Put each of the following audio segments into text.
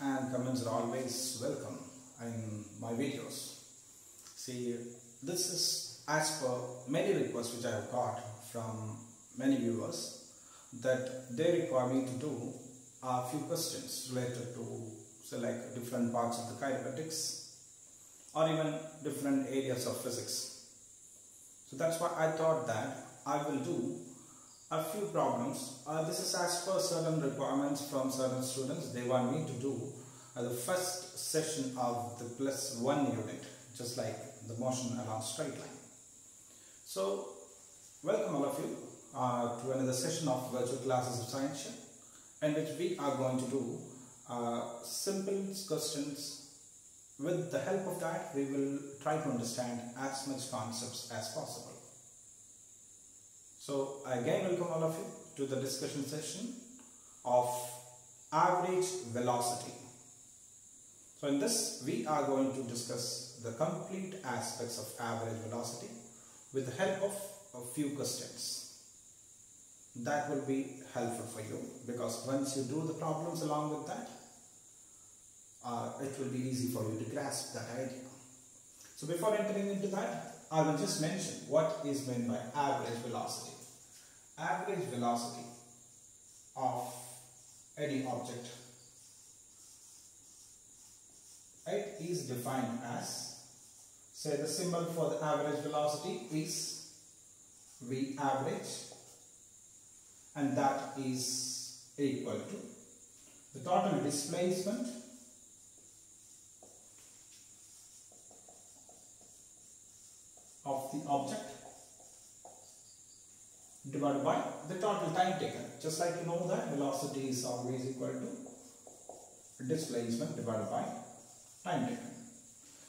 and comments are always welcome in my videos. See, this is as per many requests which I have got from many viewers that they require me to do a few questions related to say like different parts of the kinematics or even different areas of physics. So that's why I thought that I will do a few problems. Uh, this is as per certain requirements from certain students. They want me to do uh, the first session of the plus one unit, just like the motion along straight line. So, welcome all of you uh, to another session of virtual classes of science in which we are going to do uh, simple questions. With the help of that, we will try to understand as much concepts as possible. So again welcome all of you to the discussion session of average velocity. So in this we are going to discuss the complete aspects of average velocity with the help of a few questions. That will be helpful for you because once you do the problems along with that, uh, it will be easy for you to grasp that idea. So before entering into that, I will just mention what is meant by average velocity average velocity of any object. It is defined as, say the symbol for the average velocity is V average and that is equal to the total displacement of the object divided by the total time taken. Just like you know that velocity is always equal to displacement divided by time taken.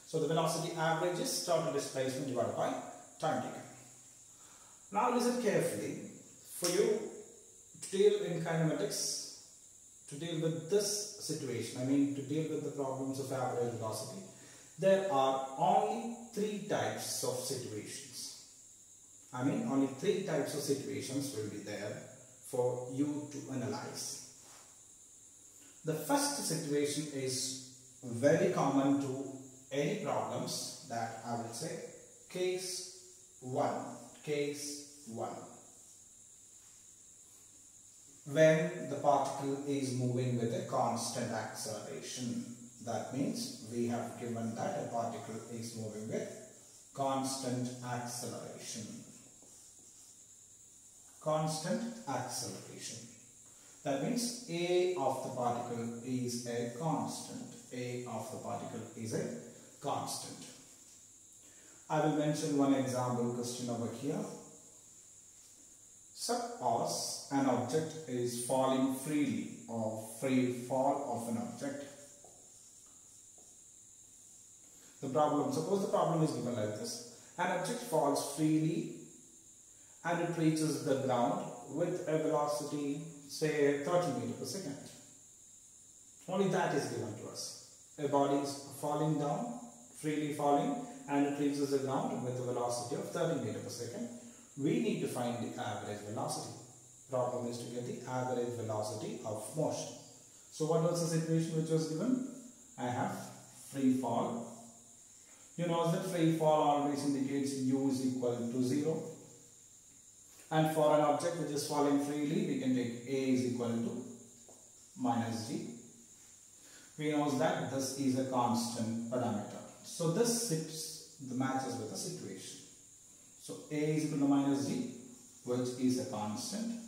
So the velocity average is total displacement divided by time taken. Now listen carefully. For you to deal in kinematics, to deal with this situation, I mean to deal with the problems of average velocity, there are only three types of situations. I mean only three types of situations will be there for you to analyze. The first situation is very common to any problems that I will say case 1, case 1. When the particle is moving with a constant acceleration, that means we have given that a particle is moving with constant acceleration constant acceleration. That means A of the particle is a constant. A of the particle is a constant. I will mention one example question over here. Suppose an object is falling freely or free fall of an object. The problem, suppose the problem is given like this. An object falls freely and it reaches the ground with a velocity say 30 meter per second. Only that is given to us. A body is falling down, freely falling and it reaches the ground with a velocity of 30 meter per second. We need to find the average velocity. Problem is to get the average velocity of motion. So what was the situation which was given? I have free fall. You know that free fall always indicates u is equal to 0 and for an object which is falling freely, we can take A is equal to minus G. We know that this is a constant parameter. So this sits the matches with the situation. So A is equal to minus G, which is a constant.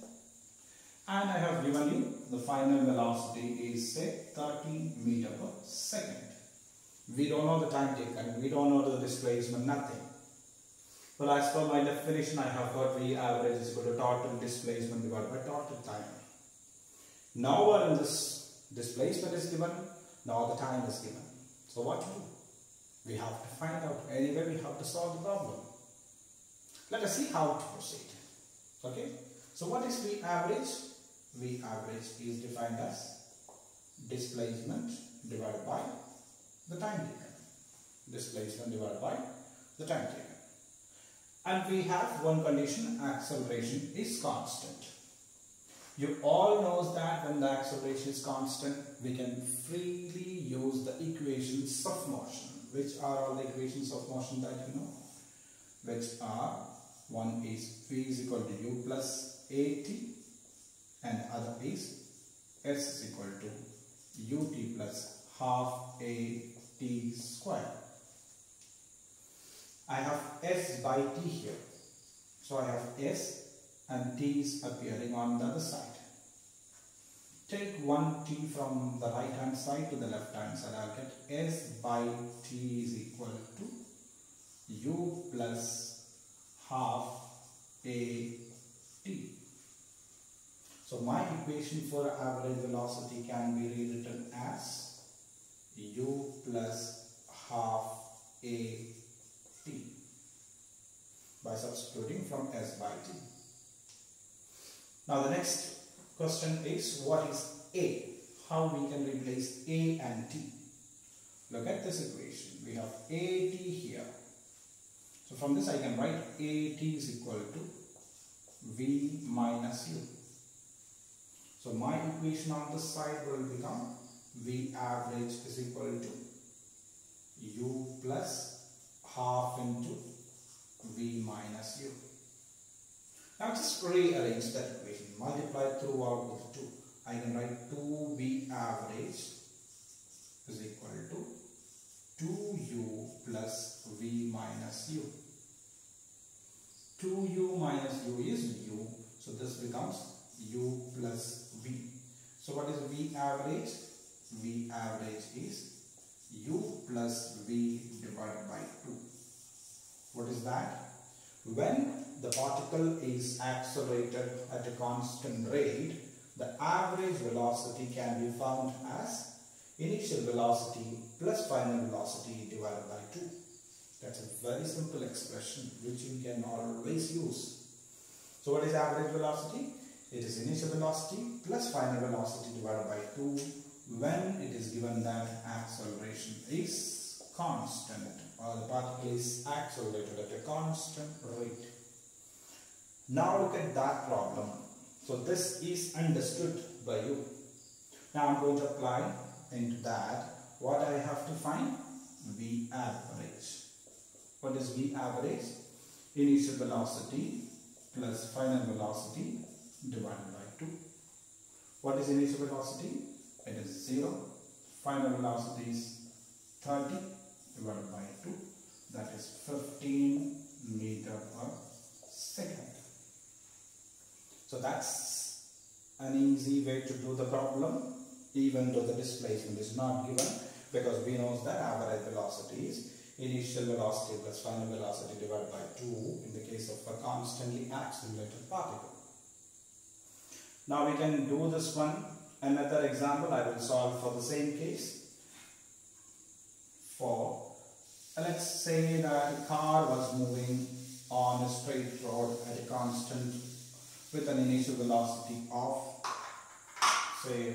And I have given you the final velocity is say 30 meter per second. We don't know the time taken, we don't know the displacement, nothing. Well, as per my definition, I have got V average is equal to total displacement divided by total time. Now, when this displacement is given, now the time is given. So, what to do? We have to find out. Anyway, we have to solve the problem. Let us see how to proceed. Okay. So, what is V average? V average is defined as displacement divided by the time taken. Displacement divided by the time taken and we have one condition acceleration is constant You all knows that when the acceleration is constant, we can freely use the equations of motion. Which are all the equations of motion that you know? Which are, one is v is equal to u plus at and other is s is equal to ut plus half a t square. I have s by t here. So I have s and t is appearing on the other side. Take one t from the right hand side to the left hand side. I'll get s by t is equal to u plus half a t. So my equation for average velocity can be rewritten as u plus half a t by substituting from s by t. Now the next question is what is A? How we can replace A and T? Look at this equation. We have AT here. So from this I can write AT is equal to V minus U. So my equation on this side will become V average is equal to U plus half into V minus U. Now just rearrange that equation. Multiply throughout with 2. I can write 2v average is equal to 2u plus v minus u. 2u minus u is u. So this becomes u plus v. So what is v average? v average is u plus v divided by 2. What is that? When the particle is accelerated at a constant rate, the average velocity can be found as initial velocity plus final velocity divided by 2. That's a very simple expression which you can always use. So what is average velocity? It is initial velocity plus final velocity divided by 2 when it is given that acceleration is constant or the particle is accelerated at a constant rate. Now look at that problem. So this is understood by you. Now I'm going to apply into that what I have to find? V average. What is V average? Initial velocity plus final velocity divided by 2. What is initial velocity? It is 0. Final velocity is 30 divided by 2. That is 15 meter per second. So that's an easy way to do the problem even though the displacement is not given because we know that average velocity is initial velocity plus final velocity divided by 2 in the case of a constantly accelerated particle. Now we can do this one. Another example I will solve for the same case. For let's say that a car was moving on a straight road at a constant with an initial velocity of say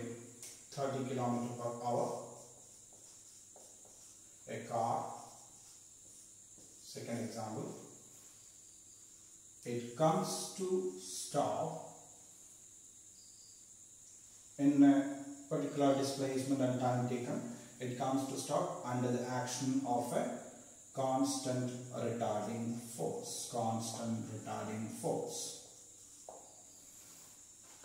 30 km per hour a car second example it comes to stop in a particular displacement and time taken it comes to stop under the action of a constant retarding force constant retarding force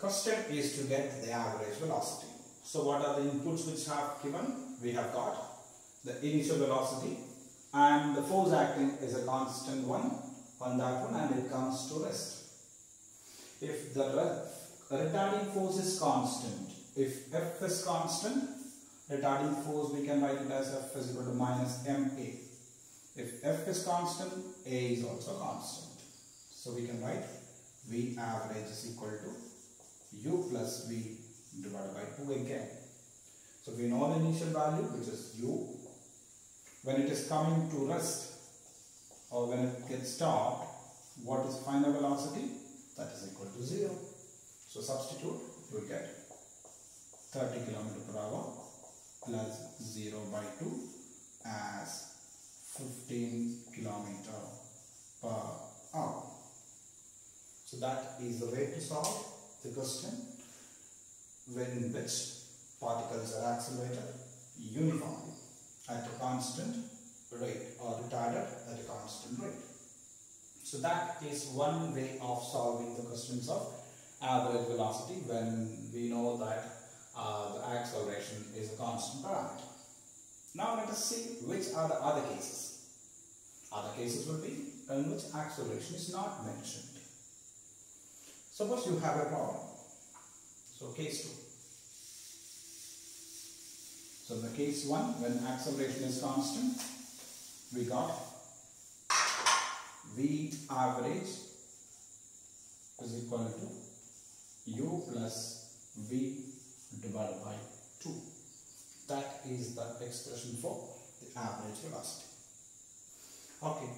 Question is to get the average velocity. So what are the inputs which have given? We have got the initial velocity and the force acting is a constant one on that one and it comes to rest. If the retarding force is constant, if F is constant, retarding force we can write it as F is equal to minus MA. If F is constant, A is also constant. So we can write V average is equal to u plus v divided by 2 again. So we know the initial value which is u. When it is coming to rest or when it gets stopped, what is final velocity? That is equal to 0. So substitute, you will get 30 km per hour plus 0 by 2 as 15 kilometer per hour. So that is the way to solve the question when which particles are accelerated uniformly at a constant rate or retarded at a constant rate. So that is one way of solving the questions of average velocity when we know that uh, the acceleration is a constant parameter. Now let us see which are the other cases. Other cases will be in which acceleration is not mentioned. Suppose you have a problem. So case 2. So in the case 1 when acceleration is constant we got V average is equal to U plus V divided by 2. That is the expression for the average velocity. Okay.